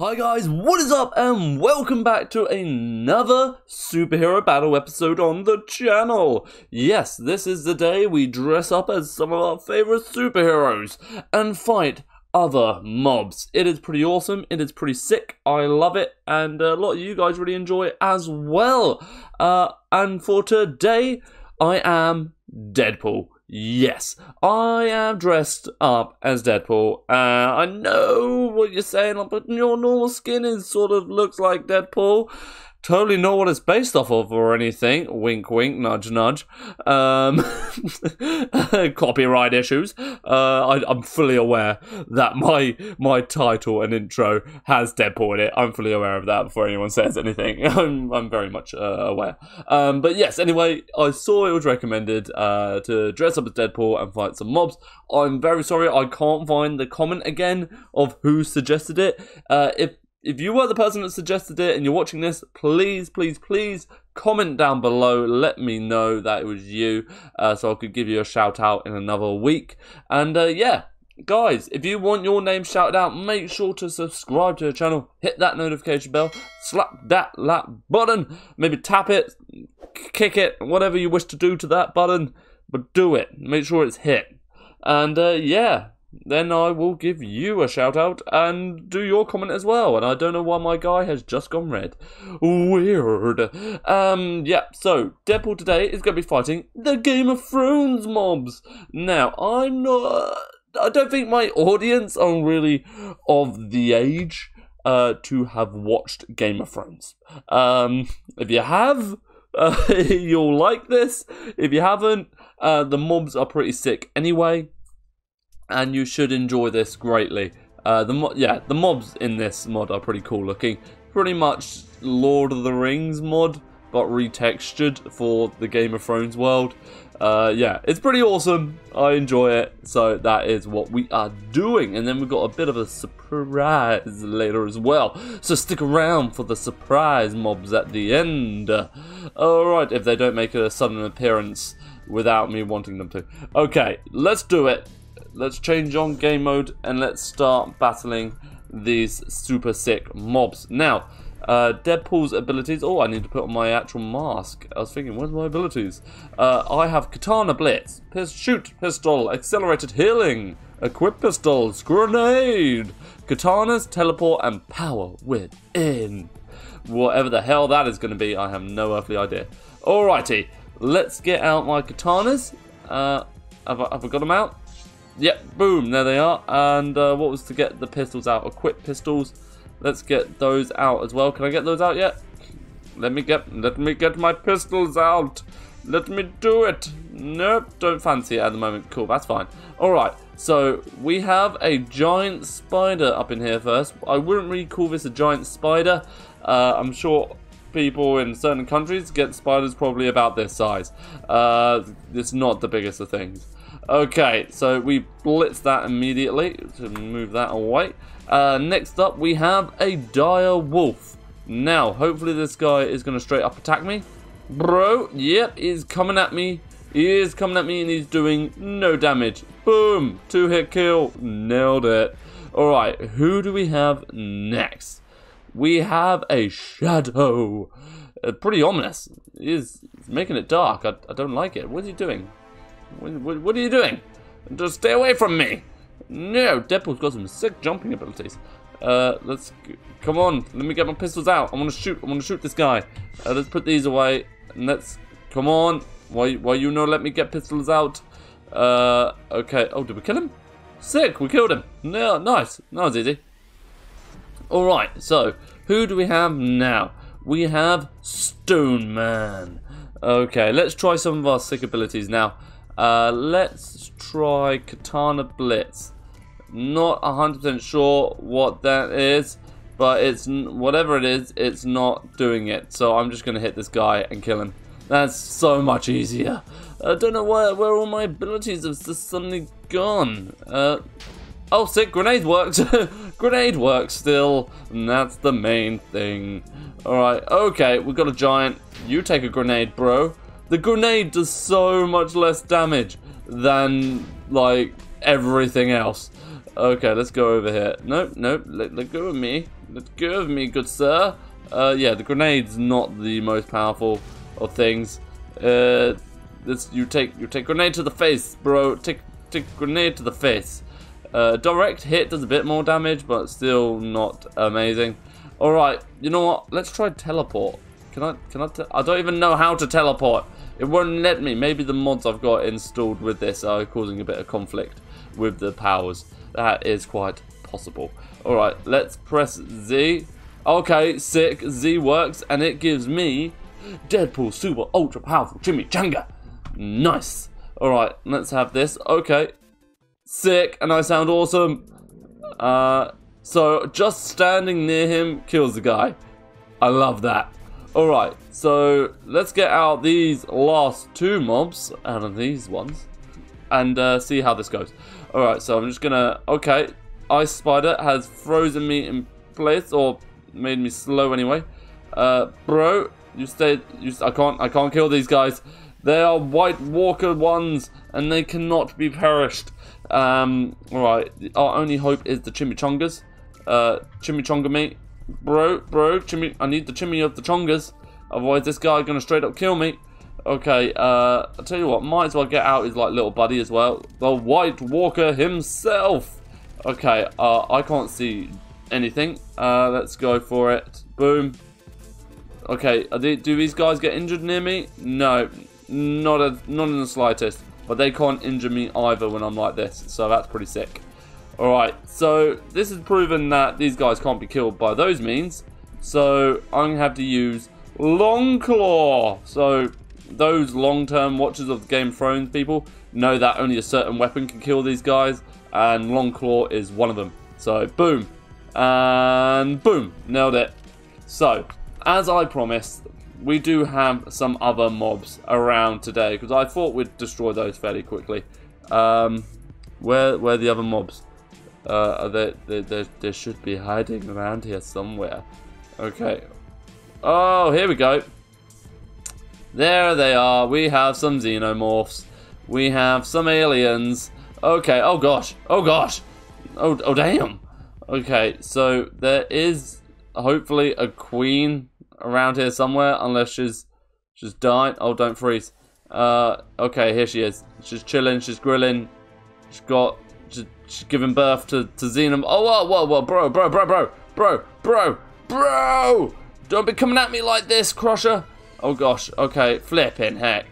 Hi guys, what is up and welcome back to another superhero battle episode on the channel. Yes, this is the day we dress up as some of our favorite superheroes and fight other mobs. It is pretty awesome, it is pretty sick, I love it, and a lot of you guys really enjoy it as well. Uh, and for today, I am Deadpool. Yes, I am dressed up as Deadpool. Uh, I know what you're saying, but your normal skin is sort of looks like Deadpool totally know what it's based off of or anything. Wink, wink, nudge, nudge. Um, copyright issues. Uh, I, am fully aware that my my title and intro has Deadpool in it. I'm fully aware of that before anyone says anything. I'm, I'm very much uh, aware. Um, but yes, anyway, I saw it was recommended uh, to dress up as Deadpool and fight some mobs. I'm very sorry I can't find the comment again of who suggested it. Uh, if if you were the person that suggested it and you're watching this, please, please, please comment down below. Let me know that it was you uh, so I could give you a shout out in another week. And uh, yeah, guys, if you want your name shouted out, make sure to subscribe to the channel, hit that notification bell, slap that like button, maybe tap it, kick it, whatever you wish to do to that button, but do it. Make sure it's hit. And uh, yeah, then I will give you a shout out and do your comment as well. And I don't know why my guy has just gone red. Weird. Um, yeah, so Deadpool today is going to be fighting the Game of Thrones mobs. Now, I'm not. I don't think my audience are really of the age uh, to have watched Game of Thrones. Um, if you have, uh, you'll like this. If you haven't, uh, the mobs are pretty sick anyway and you should enjoy this greatly. Uh, the yeah, the mobs in this mod are pretty cool looking. Pretty much Lord of the Rings mod, but retextured for the Game of Thrones world. Uh, yeah, it's pretty awesome. I enjoy it. So that is what we are doing. And then we've got a bit of a surprise later as well. So stick around for the surprise mobs at the end. Alright, if they don't make a sudden appearance without me wanting them to. Okay, let's do it let's change on game mode and let's start battling these super sick mobs. Now, uh, Deadpool's abilities. Oh, I need to put on my actual mask. I was thinking, where's my abilities? Uh, I have Katana Blitz, Pis Shoot Pistol, Accelerated Healing, Equip Pistols, Grenade, Katanas, Teleport, and Power Within. Whatever the hell that is going to be, I have no earthly idea. Alrighty, let's get out my katanas. Uh, have, I, have I got them out? Yep, boom, there they are. And uh, what was to get the pistols out? Equip pistols. Let's get those out as well. Can I get those out yet? Let me get let me get my pistols out. Let me do it. Nope, don't fancy it at the moment. Cool, that's fine. Alright, so we have a giant spider up in here first. I wouldn't really call this a giant spider. Uh, I'm sure people in certain countries get spiders probably about this size. Uh, it's not the biggest of things. Okay, so we blitz that immediately to move that away. Uh, next up, we have a dire wolf. Now, hopefully this guy is going to straight up attack me. Bro, yep, he's coming at me. He is coming at me and he's doing no damage. Boom, two hit kill, nailed it. Alright, who do we have next? We have a shadow. Uh, pretty ominous. He's making it dark. I, I don't like it. What is he doing? What, what, are you doing? Just stay away from me! No, Deadpool's got some sick jumping abilities. Uh, let's, come on, let me get my pistols out. I want to shoot, I want to shoot this guy. Uh, let's put these away, and let's, come on. Why, why you know let me get pistols out? Uh, okay, oh, did we kill him? Sick, we killed him. No, nice, that was easy. Alright, so, who do we have now? We have Stone Man. Okay, let's try some of our sick abilities now. Uh, let's try Katana Blitz. Not 100% sure what that is, but it's whatever it is, it's not doing it. So I'm just going to hit this guy and kill him. That's so much easier. I don't know where, where all my abilities have just suddenly gone. Uh, oh, sick, grenade works. grenade works still, and that's the main thing. Alright, okay, we've got a giant. you take a grenade, bro. The grenade does so much less damage than, like, everything else. Okay, let's go over here. Nope, nope, let, let go of me. Let go of me, good sir. Uh, yeah, the grenade's not the most powerful of things. Uh, this, you take you take grenade to the face, bro. Take take grenade to the face. Uh, direct hit does a bit more damage, but still not amazing. All right, you know what? Let's try teleport. Can I? Can I? I don't even know how to teleport. It won't let me. Maybe the mods I've got installed with this are causing a bit of conflict with the powers. That is quite possible. All right, let's press Z. Okay, sick. Z works, and it gives me Deadpool Super Ultra Powerful Chimichanga. Nice. All right, let's have this. Okay, sick, and I sound awesome. Uh, so just standing near him kills the guy. I love that. Alright, so let's get out these last two mobs out of these ones and uh, see how this goes. Alright, so I'm just gonna... Okay, Ice Spider has frozen me in place or made me slow anyway. Uh, bro, you stay... You, I can't. I can't kill these guys. They are White Walker ones, and they cannot be perished. Um, alright, our only hope is the chimichangas. Uh, chimichanga meat. Bro, bro, chimmy, I need the chimney of the chongas. Otherwise, this guy gonna straight up kill me. Okay, uh, I'll tell you what, might as well get out his, like, little buddy as well. The White Walker himself. Okay, uh, I can't see anything. Uh, let's go for it. Boom. Okay, they, do these guys get injured near me? No, not, a, not in the slightest. But they can't injure me either when I'm like this, so that's pretty sick. Alright, so this has proven that these guys can't be killed by those means. So I'm going to have to use Long Claw. So those long-term watchers of Game of Thrones people know that only a certain weapon can kill these guys. And Long Claw is one of them. So boom. And boom. Nailed it. So, as I promised, we do have some other mobs around today. Because I thought we'd destroy those fairly quickly. Um, where, where are the other mobs? Uh, they, they, they, they should be hiding around here somewhere. Okay. Oh, here we go. There they are. We have some xenomorphs. We have some aliens. Okay. Oh, gosh. Oh, gosh. Oh, oh damn. Okay, so there is hopefully a queen around here somewhere, unless she's she's died. Oh, don't freeze. Uh, okay, here she is. She's chilling. She's grilling. She's got giving birth to, to Xenom. Oh, whoa, whoa, whoa, bro, bro, bro, bro, bro, bro, bro! Don't be coming at me like this, Crusher. Oh, gosh. Okay, flipping heck.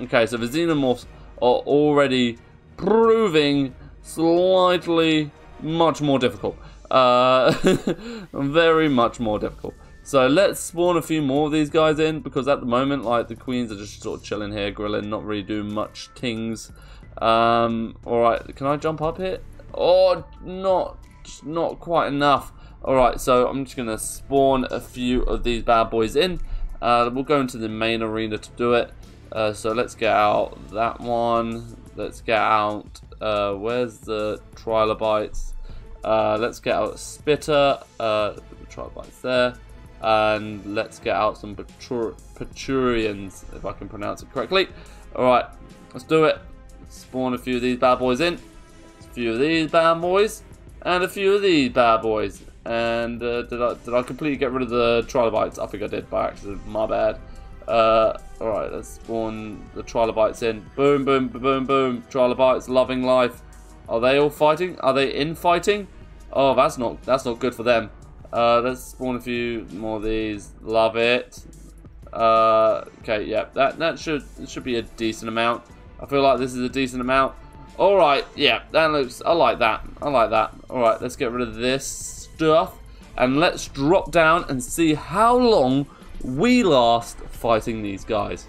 Okay, so the Xenomorphs are already proving slightly much more difficult. Uh, very much more difficult. So let's spawn a few more of these guys in because at the moment, like the queens are just sort of chilling here, grilling, not really doing much things. Um, alright, can I jump up here? Oh, not, not quite enough. Alright, so I'm just going to spawn a few of these bad boys in. Uh, we'll go into the main arena to do it. Uh, so let's get out that one. Let's get out, uh, where's the trilobites? Uh, let's get out Spitter, uh, the trilobites there. And let's get out some Peturians, if I can pronounce it correctly. Alright, let's do it. Spawn a few of these bad boys in. A few of these bad boys. And a few of these bad boys. And uh, did I did I completely get rid of the trilobites? I think I did by accident. My bad. Uh, Alright, let's spawn the trilobites in. Boom, boom, boom, boom. Trilobites, loving life. Are they all fighting? Are they infighting? Oh, that's not that's not good for them. Uh, let's spawn a few more of these. Love it. Uh, okay, yeah, that that should should be a decent amount. I feel like this is a decent amount. Alright, yeah, that looks, I like that. I like that. Alright, let's get rid of this stuff. And let's drop down and see how long we last fighting these guys.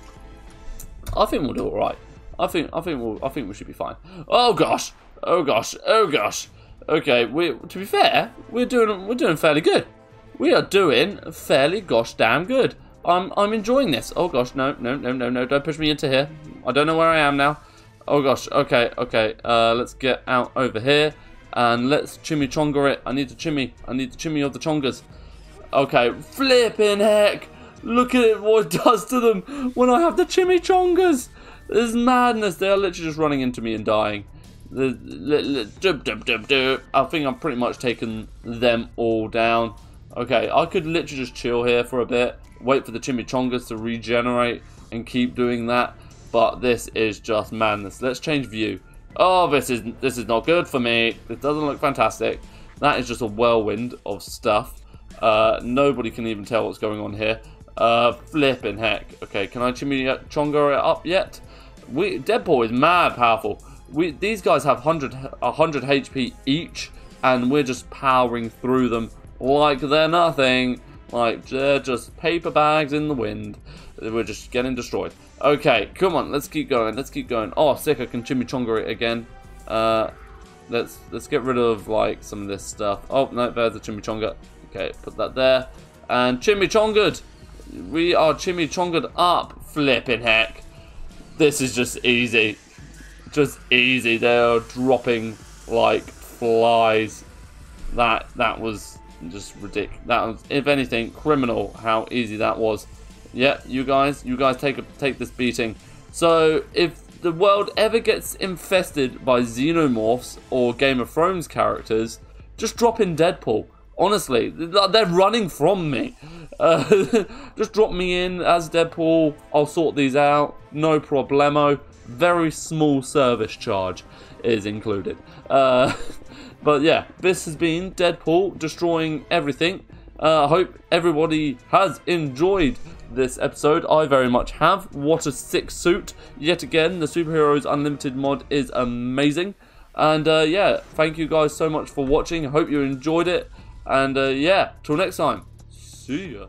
I think we'll do alright. I think I think we'll I think we should be fine. Oh gosh. Oh gosh. Oh gosh. Okay, we to be fair, we're doing we're doing fairly good. We are doing fairly gosh damn good. I'm I'm enjoying this. Oh gosh, no, no, no, no, no, don't push me into here. I don't know where I am now. Oh gosh, okay, okay. Uh, let's get out over here and let's chimichonga it. I need the chimmy. I need the chimmy of the chongas. Okay, flipping heck. Look at it, what it does to them when I have the chimichangas. This is madness. They are literally just running into me and dying. I think I'm pretty much taken them all down. Okay, I could literally just chill here for a bit, wait for the chimichangas to regenerate, and keep doing that. But this is just madness. Let's change view. Oh, this is this is not good for me. This doesn't look fantastic. That is just a whirlwind of stuff. Uh, nobody can even tell what's going on here. Uh, flipping heck. Okay, can I chimichanga it up yet? We Deadpool is mad powerful. We these guys have 100 100 HP each, and we're just powering through them like they're nothing. Like they're just paper bags in the wind. We're just getting destroyed. Okay, come on, let's keep going. Let's keep going. Oh, sick! I can chimichanga it again. Uh, let's let's get rid of like some of this stuff. Oh no, there's the chimichanga. Okay, put that there. And chimichanged. We are chimichanged up. Flipping heck. This is just easy. Just easy. They are dropping like flies. That that was just ridiculous. That was, if anything, criminal how easy that was. Yeah, you guys, you guys take a, take this beating. So if the world ever gets infested by xenomorphs or Game of Thrones characters, just drop in Deadpool. Honestly, they're running from me. Uh, just drop me in as Deadpool. I'll sort these out. No problemo. Very small service charge is included. Uh, but yeah, this has been Deadpool destroying everything. Uh, I hope everybody has enjoyed this episode. I very much have. What a sick suit. Yet again, the Superheroes Unlimited mod is amazing. And uh, yeah, thank you guys so much for watching. I hope you enjoyed it. And uh, yeah, till next time. See ya.